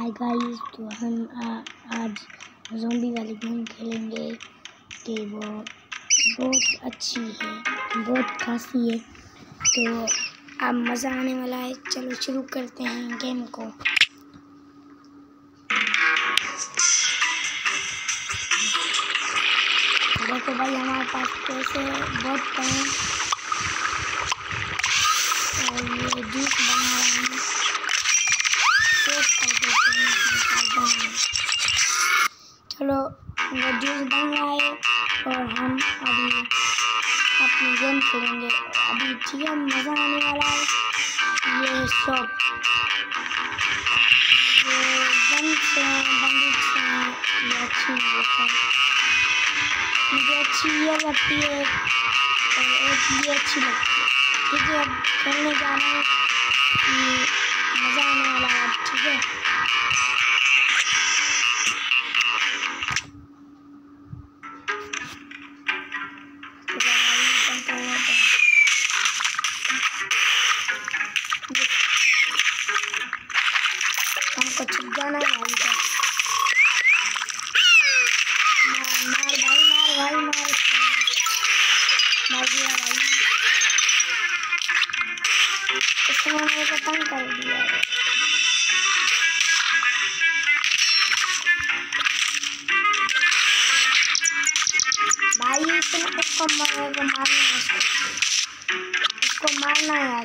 Hi guys तो हम आ, आज जोम्बी वाली गेम खेलेंगे। कि वो बहुत अच्छी है बहुत खासी है। तो अब मज़ा आने वाला है। चलो शुरू करते हैं गेम को। देखो भाई हमारे पास पैसे बहुत कम और ये जूस बना रहे हैं चलो जूस बन रहा है और हम अभी अपनी गेम खेलेंगे। अभी ठीक है मज़ा आने वाला है। ये शॉप जो गन से बंदूक से ये अच्छी मुझे अच्छी ये लगती है और एक ये अच्छी लगती है ठीक है खेलने जाना है मज़ा आने वाला है, ठीक है? हमको छुप जाना है भाई का मार भाई मार भाई मार मार दिया भाई इसने मेरे को तंग कर दिया भाई इसने इसको मेरे को मारना है इसको मारना है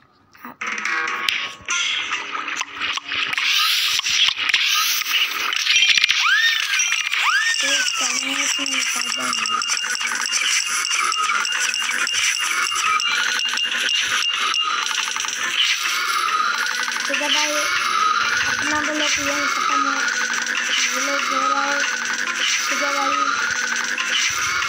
खत्म हो ब्लॉग हो रहा है ठीक है